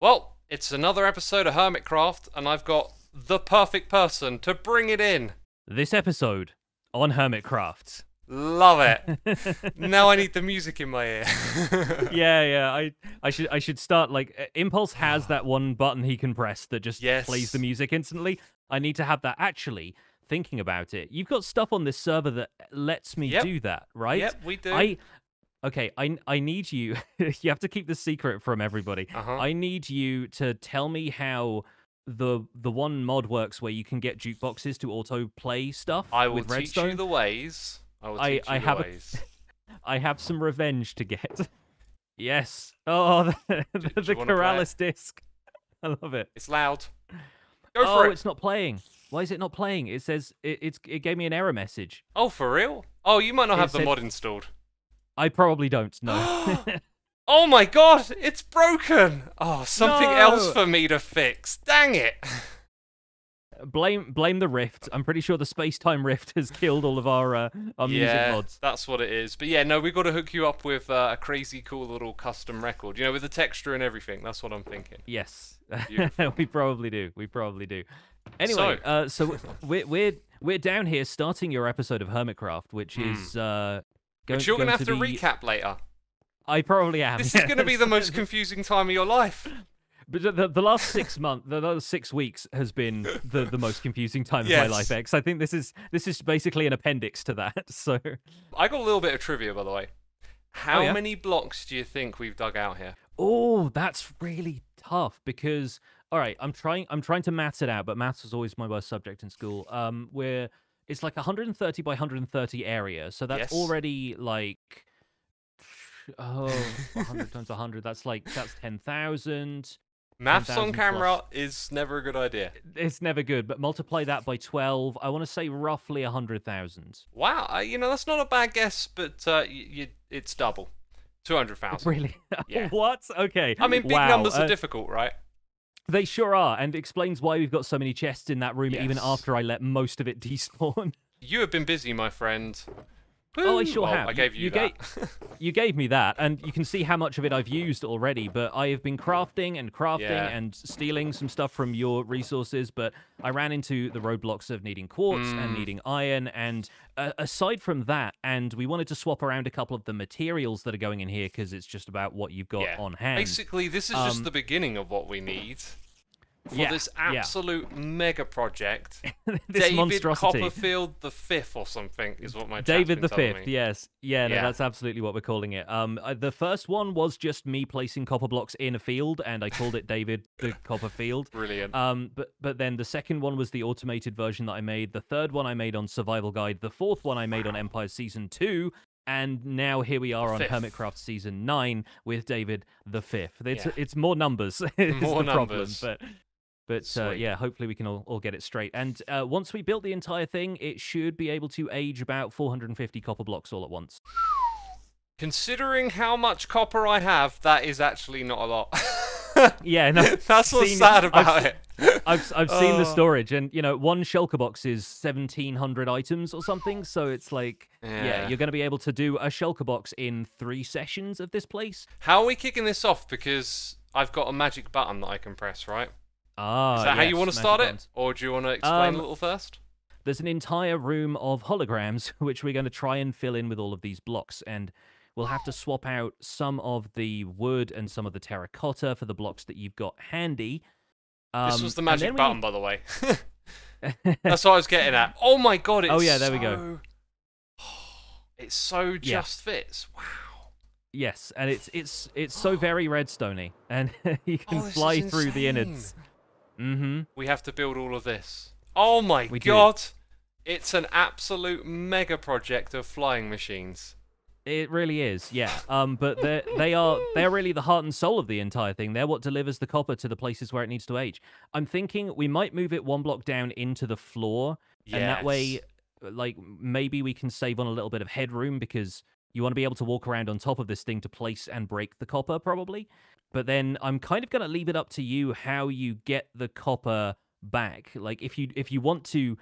Well, it's another episode of Hermitcraft, and I've got the perfect person to bring it in. This episode on Hermitcraft. Love it. now I need the music in my ear. yeah, yeah. I, I should, I should start like uh, Impulse has that one button he can press that just Yes. plays the music instantly. I need to have that. Actually, thinking about it, you've got stuff on this server that lets me Yep. do that, right? Yep, we do. I, okay. I, I need you. you have to keep the secret from everybody. Uh-huh. I need you to tell me how the the one mod works where you can get jukeboxes to auto play stuff I will with teach Redstone. you the ways. I will I- teach you I the have ways. I have some revenge to get. yes. Oh, the, the, the wanna play it? Corrales disc. I love it. It's loud. Go oh, for it. it's not playing. Why is it not playing? It says it, it's it gave me an error message. Oh, for real? Oh, you might not It have the said- mod installed. I probably don't know. Oh my god, it's broken! Oh, something else for me to fix. Dang it! blame blame the rift. I'm pretty sure the space time rift has killed all of our uh, our music yeah, mods. that's what it is. But yeah, no, we've got to hook you up with uh, a crazy cool little custom record. You know, with the texture and everything. That's what I'm thinking. Yes, we probably do. We probably do. Anyway, So- uh, so we're we're we're down here starting your episode of Hermitcraft, which Hmm. is uh, going, But you're going gonna have to be- recap later. I probably am. This is gonna be the most confusing time of your life. But the, the, the last six months, the last six weeks has been the, the most confusing time of my life. X. I think this is this is basically an appendix to that. So, I got a little bit of trivia, by the way. How Oh, yeah? many blocks do you think we've dug out here? oh, that's really tough because all right, I'm trying I'm trying to maths it out, but maths was always my worst subject in school. Um, where it's like 130 by 130 area, so that's Yes. already like. Oh, 100 times 100. That's like that's 10,000. Maths on 10,000 camera is never a good idea. It's never good, but multiply that by 12. I want to say roughly 100,000. Wow, uh, you know that's not a bad guess, but uh, y y it's double, two hundred thousand. Really? Yeah. what? Okay. I mean, big Wow, numbers uh, are difficult, right? They sure are, and explains why we've got so many chests in that room, even after I let most of it despawn. You have been busy, my friend. Oh, I sure Well, have. I gave you, You that. you gave me that, and you can see how much of it I've used already. But I have been crafting and crafting Yeah. and stealing some stuff from your resources. But I ran into the roadblocks of needing quartz and Mm. needing iron. And uh, aside from that, and we wanted to swap around a couple of the materials that are going in here because it's just about what you've got yeah. on hand. Basically, this is Um, just the beginning of what we need for Yeah, this yeah. absolute mega project. this David monstrosity. Copperfield the Fifth or something is what my David the Fifth, me. yes, yeah, no, Yeah. that's absolutely what we're calling it. Um, uh, the first one was just me placing copper blocks in a field, and I called it David the Copperfield. Brilliant. Um, but but then the second one was the automated version that I made. The third one I made on Survival Guide. The fourth one I made on Empire Season Two. And now here we are on Fifth. Hermitcraft Season Nine with David the Fifth. It's Yeah. it's more numbers. More numbers. problem, but but uh, yeah, hopefully we can all, all get it straight. And uh, once we built the entire thing, it should be able to age about 450 copper blocks all at once. Considering how much copper I have, that is actually not a lot. Yeah, no, That's what's seen- sad I've about it. I've I've seen the Oh. storage, and you know, one shulker box is 1,700 items or something. So it's like, yeah, Yeah. you're going to be able to do a shulker box in three sessions of this place. How are we kicking this off? Because I've got a magic button that I can press, right? Ah, Is that how you want to start it? Or do you want to explain Um, a little first? There's an entire room of holograms, which we're going to try and fill in with all of these blocks. And we'll have to swap out some of the wood and some of the terracotta for the blocks that you've got handy. this Um, was the magic then we button, by the way. That's what I was getting at. Oh my god, it's Oh, yeah, there we go. so- It so Yeah. just fits. Wow. yes, and it's it's it's so very redstoney, and you can Oh, fly through the innards. Mm-hmm. We have to build all of this. Oh my We do. god. It's an absolute mega project of flying machines. It really is, yeah. Um, but they they are they're really the heart and soul of the entire thing. They're what delivers the copper to the places where it needs to age. I'm thinking we might move it one block down into the floor, and that way, like maybe we can save on a little bit of headroom because you want to be able to walk around on top of this thing to place and break the copper, probably. But then I'm kind of gonna leave it up to you how you get the copper back. Like if you if you want to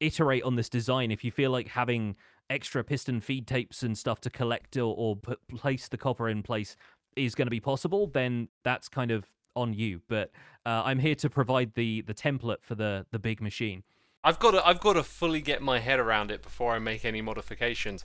iterate on this design, if you feel like having extra piston feed tapes and stuff to collect or, or put, place the copper in place is going to be possible, then that's kind of on you. But uh, I'm here to provide the the template for the the big machine. I've got to I've got to fully get my head around it before I make any modifications.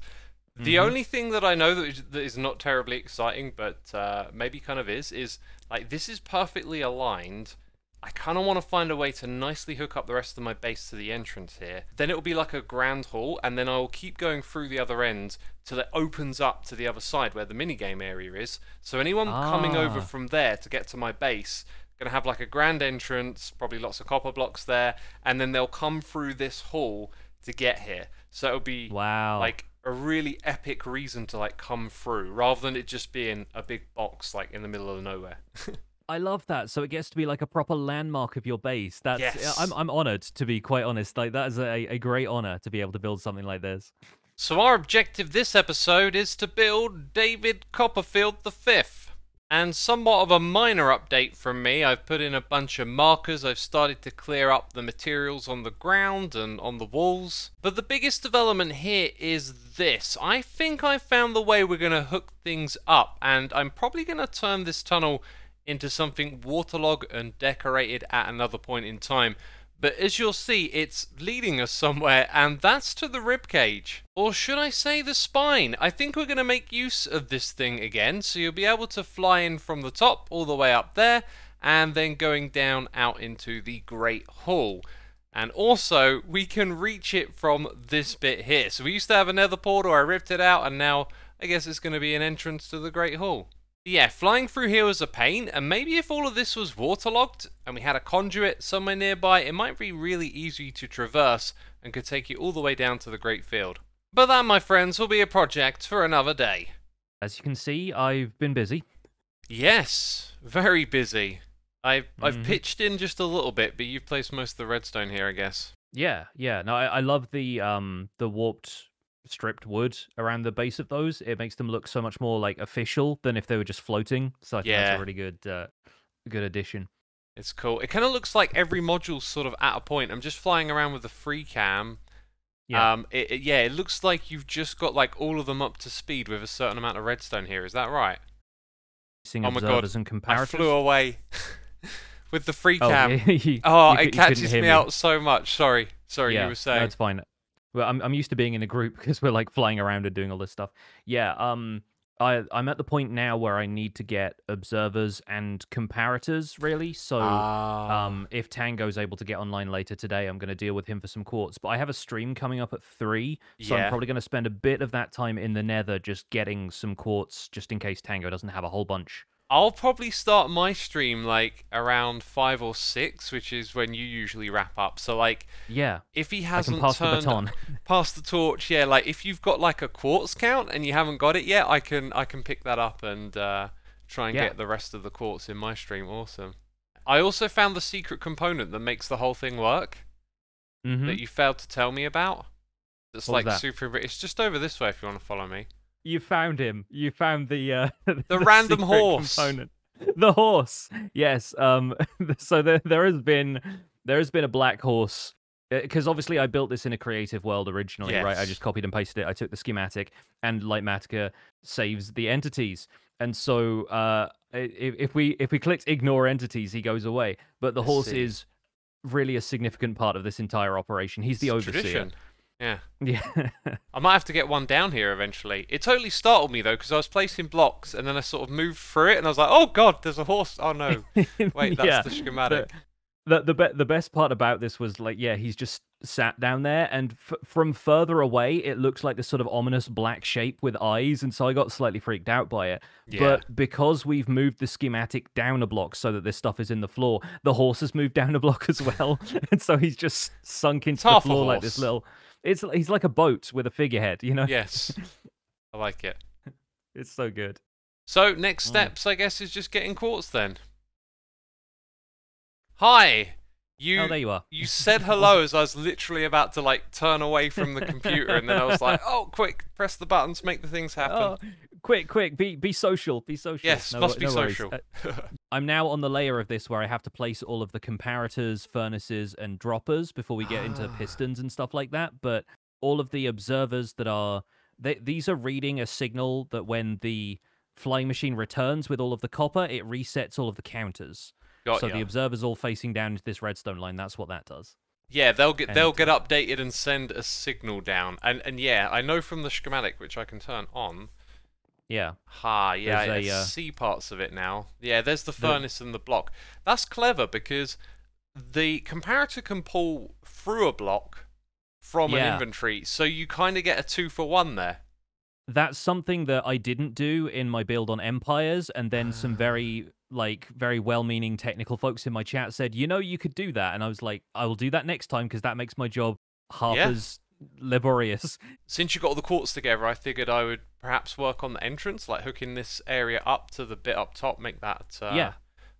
The Mhm. only thing that I know that is, that is not terribly exciting, but uh, maybe kind of is, is like this is perfectly aligned. I kind of want to find a way to nicely hook up the rest of my base to the entrance here. Then it will be like a grand hall, and then I will keep going through the other end till it opens up to the other side where the minigame area is. So anyone coming over Ah. from there to get to my base gonna have like a grand entrance, probably lots of copper blocks there, and then they'll come through this hall to get here. So it'll be Wow. like a really epic reason to like come through, rather than it just being a big box like in the middle of nowhere. I love that. So it gets to be like a proper landmark of your base. That's Yes. I'm I'm honored to be quite honest. Like that is a, a great honor to be able to build something like this. So our objective this episode is to build David Copperfield V. And somewhat of a minor update from me, I've put in a bunch of markers, I've started to clear up the materials on the ground and on the walls. But the biggest development here is this. I think I found the way we're going to hook things up, and I'm probably going to turn this tunnel into something waterlogged and decorated at another point in time. But as you'll see, it's leading us somewhere, and that's to the ribcage. Or should I say the spine? I think we're going to make use of this thing again, so you'll be able to fly in from the top all the way up there, and then going down out into the Great Hall. And also, we can reach it from this bit here. So we used to have a nether portal, I ripped it out, and now I guess it's going to be an entrance to the Great Hall. Yeah, flying through here was a pain, and maybe if all of this was waterlogged and we had a conduit somewhere nearby, it might be really easy to traverse and could take you all the way down to the Great Field. But that, my friends, will be a project for another day. As you can see, I've been busy. Yes, very busy. I've I've Mhm. pitched in just a little bit, but you've placed most of the redstone here, I guess. Yeah, yeah. No, I, I love the um the warped stripped wood around the base of those. It makes them look so much more like official than if they were just floating. So I think that's a really good uh, good addition. It's cool. It kind of looks like every module's sort of at a point. I'm just flying around with the free cam. Yeah. Um. It, it- yeah. It looks like you've just got like all of them up to speed with a certain amount of redstone here. Is that right? Seeing oh my God, and I flew away with the free oh, cam. yeah, you- Oh, you it catches hear me out so much. Sorry. Sorry, yeah, you were saying. No, it's fine. Well, I'm I'm used to being in a group because we're like flying around and doing all this stuff. Yeah. Um. I I'm at the point now where I need to get observers and comparators really. So. Ah. Um, if Tango's able to get online later today, I'm going to deal with him for some quartz. But I have a stream coming up at three, so Yeah. I'm probably going to spend a bit of that time in the Nether just getting some quartz, just in case Tango doesn't have a whole bunch. I'll probably start my stream like around five or six, which is when you usually wrap up. So like, Yeah, if he hasn't pass the turned baton. pass the torch, yeah. Like if you've got like a quartz count and you haven't got it yet, I can I can pick that up and uh, try and Yeah. get the rest of the quartz in my stream. Awesome. I also found the secret component that makes the whole thing work hmm that you failed to tell me about. It's What like that? super. It's just over this way if you want to follow me. You found him. You found the uh, the, random horse. component. The horse. Yes. Um. So there there has been there has been a black horse because obviously I built this in a creative world originally, right? I just copied and pasted it. I took the schematic, and Litematica saves the entities. And so, uh, if, if we if we clicked ignore entities, he goes away. But the I horse see. is really a significant part of this entire operation. He's the It's overseer. Tradition. Yeah. Yeah. I might have to get one down here eventually. It totally startled me though because I was placing blocks and then I sort of moved through it and I was like, "Oh God, there's a horse!" Oh no, wait, that's Yeah, the schematic. the the be- the best part about this was like yeah he's just sat down there and f- from further away it looks like this sort of ominous black shape with eyes and so i got slightly freaked out by it Yeah. but because we've moved the schematic down a block so that this stuff is in the floor the horse has moved down a block as well and so he's just sunk into the floor like this little it's he's like a boat with a figurehead you know yes, I like it. it's so good So next Mm. steps, I guess, is just getting quartz then. Hi, you. oh there you are You said hello as I was literally about to like turn away from the computer, and then I was like, "Oh, quick! Press the buttons, make the things happen." Oh, quick, quick, be be social, be social. yes, No must wo- be no worries. social. I'm now on the layer of this where I have to place all of the comparators, furnaces, and droppers before we get into Ah. pistons and stuff like that. But all of the observers that are they, these are reading a signal that when the flying machine returns with all of the copper, it resets all of the counters. Got so ya. the observer's all facing down into this redstone line. That's what that does. Yeah, they'll get And- they'll get updated and send a signal down. And and yeah, I know from the schematic which I can turn on. Yeah. Ha, yeah, There's I a, uh, see parts of it now. Yeah, there's the The- furnace and the block. That's clever because the comparator can pull through a block from an inventory, so you kind of get a two for one there. That's something that I didn't do in my build on Empires, and then some very like very well-meaning technical folks in my chat said, "You know, you could do that," and I was like, "I will do that next time because that makes my job half Yeah. as laborious." Since you got all the quartz together, I figured I would perhaps work on the entrance, like hooking this area up to the bit up top, make that uh, Yeah.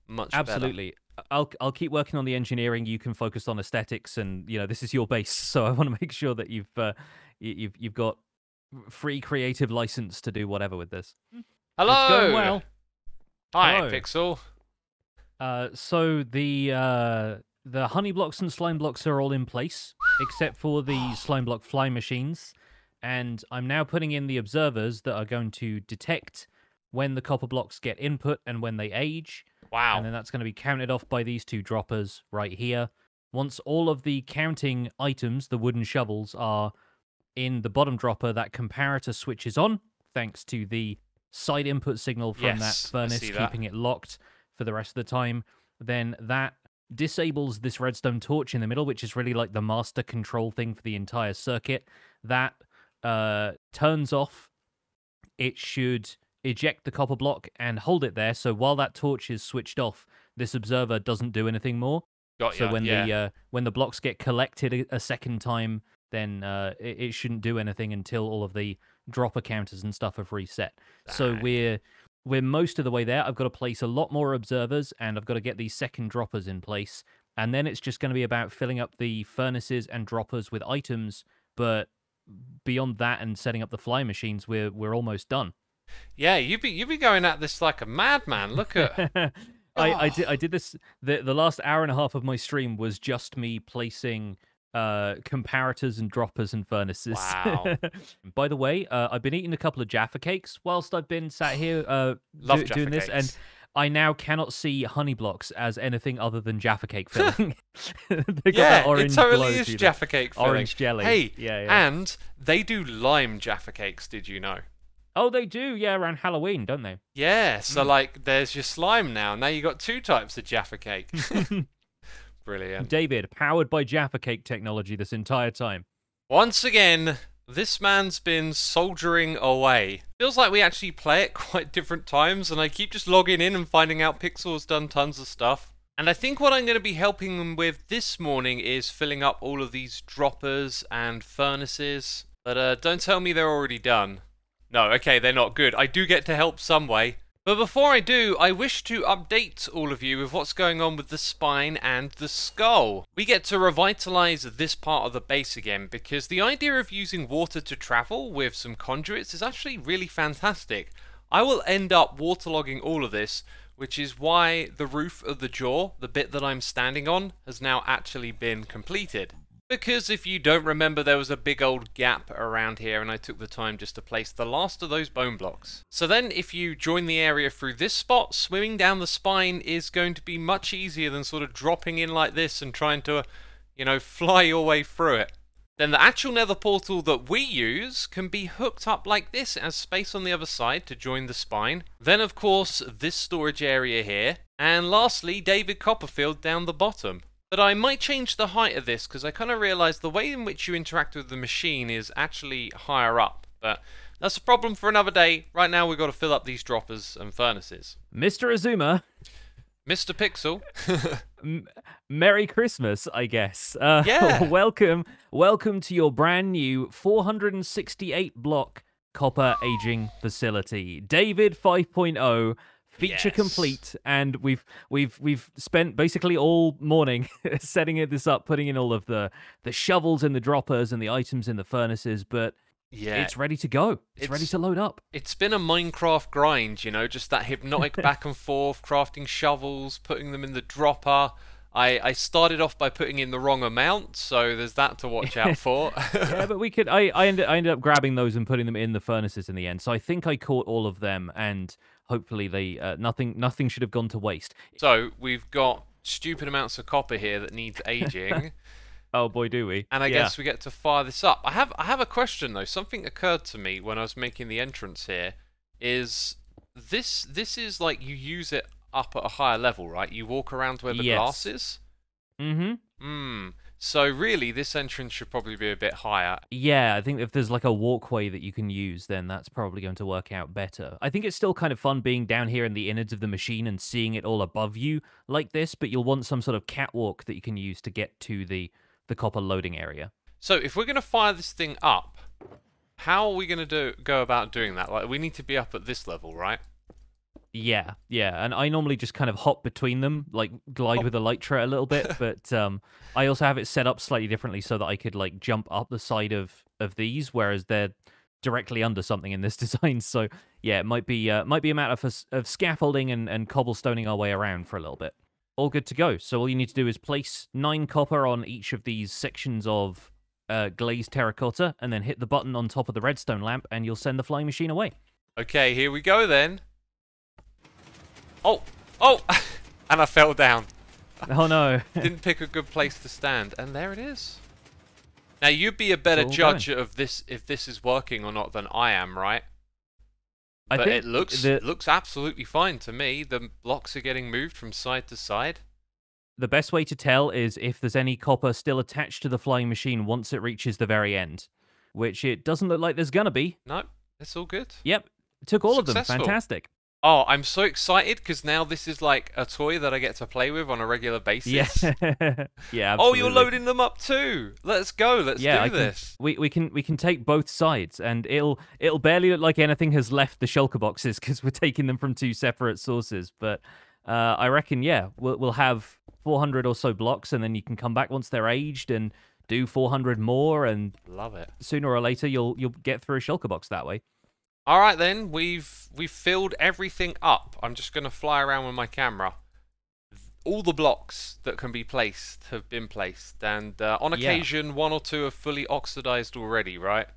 much better. Absolutely. I'll I'll keep working on the engineering. You can focus on aesthetics, and you know this is your base, so I want to make sure that you've uh, you've you've got free creative license to do whatever with this. Hello. It's going well. Hi, Hello. Pixl. Uh, so the uh, the honey blocks and slime blocks are all in place, except for the slime block fly machines. And I'm now putting in the observers that are going to detect when the copper blocks get input and when they age. Wow. And then that's going to be counted off by these two droppers right here. Once all of the counting items, the wooden shovels, are in the bottom dropper, that comparator switches on thanks to the side input signal from Yes, that furnace, that. keeping it locked for the rest of the time. Then that disables this redstone torch in the middle, which is really like the master control thing for the entire circuit. That uh, turns off. It should eject the copper block and hold it there. So while that torch is switched off, this observer doesn't do anything more. Got So ya, when yeah. the uh, when the blocks get collected a, a second time, then uh, it, it shouldn't do anything until all of the dropper counters and stuff have reset. So we're we're most of the way there. I've got to place a lot more observers, and I've got to get these second droppers in place, and then it's just going to be about filling up the furnaces and droppers with items. But beyond that and setting up the fly machines, we're we're almost done. Yeah, you be you be going at this like a madman. Look at I, I Oh. did I did this the the last hour and a half of my stream was just me placing uh comparators and droppers and furnaces. Wow. By the way, uh, I've been eating a couple of Jaffa cakes whilst I've been sat here uh do- doing this and. I now cannot see honey blocks as anything other than Jaffa cake filling. yeah, it totally is. Jaffa cake filling. Orange jelly. Hey, yeah, yeah. and they do lime Jaffa cakes. Did you know? oh, they do. Yeah, around Halloween, don't they? Yeah, so Mm. like there's your slime now. Now you got two types of Jaffa cake. Brilliant. David, powered by Jaffa cake technology this entire time. Once again, this man's been soldiering away. Feels like we actually play at quite different times, and I keep just logging in and finding out Pixl's done tons of stuff. And I think what I'm going to be helping them with this morning is filling up all of these droppers and furnaces. But uh, don't tell me they're already done. No, okay, they're not good. I do get to help some way. But before I do, I wish to update all of you with what's going on with the spine and the skull. We get to revitalize this part of the base again because the idea of using water to travel with some conduits is actually really fantastic. I will end up waterlogging all of this, which is why the roof of the jaw, the bit that I'm standing on, has now actually been completed. Because if you don't remember, there was a big old gap around here, and I took the time just to place the last of those bone blocks. So then, if you join the area through this spot, swimming down the spine is going to be much easier than sort of dropping in like this and trying to, you know, fly your way through it. Then the actual nether portal that we use can be hooked up like this as space on the other side to join the spine. Then of course this storage area here. And lastly David Copperfield down the bottom. But I might change the height of this because I kind of realised the way in which you interact with the machine is actually higher up. But that's a problem for another day. Right now we've got to fill up these droppers and furnaces. Mr. Xisuma, Mr. Pixl. Merry Christmas, I guess. Uh, Yeah. welcome, welcome to your brand new 468 block copper aging facility, David 5.0. Feature Yes. complete, and we've we've we've spent basically all morning setting it this up, putting in all of the the shovels and the droppers and the items in the furnaces, but yeah, it's ready to go. It's, ready to load up. it's been a Minecraft grind, you know, just that hypnotic back and forth, crafting shovels, putting them in the dropper. I, I started off by putting in the wrong amount, so there's that to watch out for. yeah, but we could. I I ended, I ended up grabbing those and putting them in the furnaces in the end. So I think I caught all of them, and hopefully they uh, nothing nothing should have gone to waste. so we've got stupid amounts of copper here that needs aging. Oh boy, do we! And I Yeah. guess we get to fire this up. I have I have a question though. Something occurred to me when I was making the entrance here. Is this this is like you use it up at a higher level, right? You walk around where the Yes. glass is. Mm-hmm. Hmm. So really, this entrance should probably be a bit higher. Yeah, I think if there's like a walkway that you can use, then that's probably going to work out better. I think it's still kind of fun being down here in the innards of the machine and seeing it all above you like this, but you'll want some sort of catwalk that you can use to get to the the copper loading area. So if we're gonna fire this thing up, how are we gonna do go about doing that? Like we need to be up at this level, right? Yeah, yeah, and I normally just kind of hop between them, like glide Oh. with Elytra a little bit, but um, I also have it set up slightly differently so that I could like jump up the side of of these, whereas they're directly under something in this design. So yeah, it might be uh, might be a matter of, of scaffolding and and cobblestoning our way around for a little bit. All good to go. So all you need to do is place nine copper on each of these sections of uh, glazed terracotta, and then hit the button on top of the redstone lamp, and you'll send the flying machine away. Okay, here we go then. Oh, oh, and I fell down. Oh no! Didn't pick a good place to stand, and there it is. Now you'd be a better judge of this if this is working or not than I am, right? I but think it looks the, it looks absolutely fine to me. The blocks are getting moved from side to side. The best way to tell is if there's any copper still attached to the flying machine once it reaches the very end, which it doesn't look like there's gonna be. No, it's all good. Yep, took all of them. Fantastic. Oh, I'm so excited because now this is like a toy that I get to play with on a regular basis. Yeah, yeah. Oh, you're loading them up too. Let's go. Let's yeah, do I can, we we can we can take both sides, and it'll it'll barely look like anything has left the shulker boxes because we're taking them from two separate sources. But uh, I reckon, yeah, we'll we'll have 400 or so blocks, and then you can come back once they're aged and do 400 more, and Love it. sooner or later you'll you'll get through a shulker box that way. All right then, we've we've filled everything up. I'm just gonna fly around with my camera. All the blocks that can be placed have been placed, and uh, on Yeah. occasion, one or two are fully oxidized already. Right?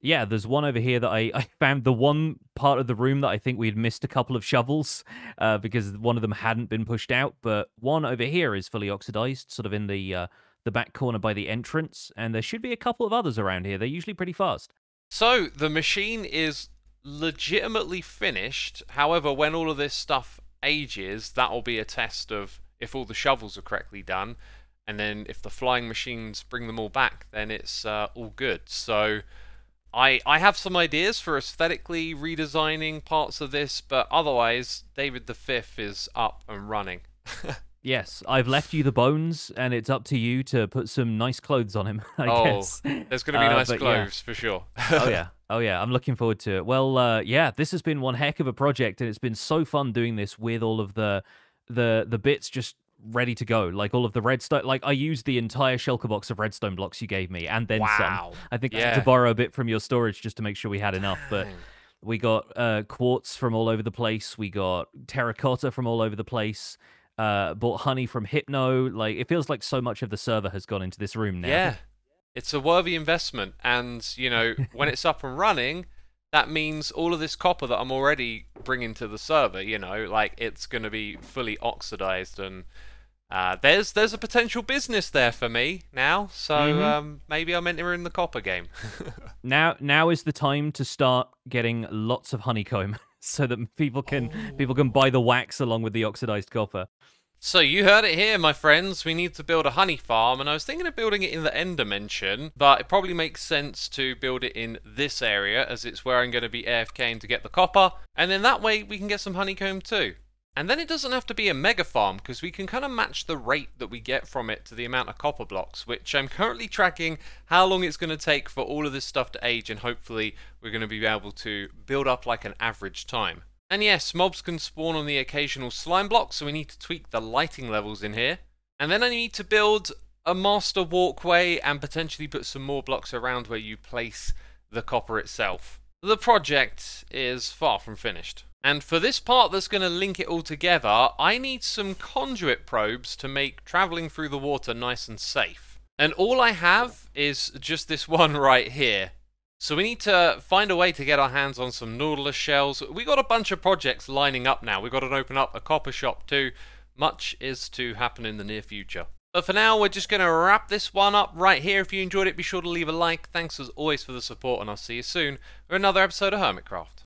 Yeah, there's one over here that I, I found the one part of the room that I think we had missed a couple of shovels uh, because one of them hadn't been pushed out, but one over here is fully oxidized, sort of in the uh, the back corner by the entrance, and there should be a couple of others around here. They're usually pretty fast. So the machine is legitimately finished. However, when all of this stuff ages, that will be a test of if all the shovels are correctly done, and then if the flying machines bring them all back, then it's uh, all good. So. I, I have some ideas for aesthetically redesigning parts of this, but otherwise, David Fifth is up and running. Yes, I've left you the bones, and it's up to you to put some nice clothes on him. I oh, guess. there's going to be Uh, nice but yeah. clothes for sure. oh yeah oh yeah i'm looking forward to it well uh yeah this has been one heck of a project and it's been so fun doing this with all of the the the bits just ready to go like all of the redstone like i used the entire shulker box of redstone blocks you gave me and then Wow. some i think I had to borrow a bit from your storage just to make sure we had enough but we got uh quartz from all over the place we got terracotta from all over the place uh bought honey from hypno like it feels like so much of the server has gone into this room now Yeah, it's a worthy investment, and you know when it's up and running, that means all of this copper that I'm already bringing to the server, you know, like it's going to be fully oxidized, and uh, there's there's a potential business there for me now. So Mhm. um, maybe I'm entering the copper game. now now is the time to start getting lots of honeycomb so that people can people can buy the wax along with the oxidized copper So you heard it here, my friends. We need to build a honey farm, and I was thinking of building it in the end dimension, but it probably makes sense to build it in this area, as it's where I'm going to be AFKing to get the copper, and then that way we can get some honeycomb too. And then it doesn't have to be a mega farm, because we can kind of match the rate that we get from it to the amount of copper blocks, which I'm currently tracking how long it's going to take for all of this stuff to age, and hopefully we're going to be able to build up like an average time. And yes, mobs can spawn on the occasional slime block, so we need to tweak the lighting levels in here. And then I need to build a master walkway and potentially put some more blocks around where you place the copper itself. The project is far from finished. And for this part that's going to link it all together, I need some conduit probes to make traveling through the water nice and safe. And all I have is just this one right here. So we need to find a way to get our hands on some Nautilus shells. We got a bunch of projects lining up now. We've got to open up a copper shop too. Much is to happen in the near future. But for now, we're just going to wrap this one up right here. If you enjoyed it, be sure to leave a like. Thanks as always for the support, and I'll see you soon for another episode of Hermitcraft.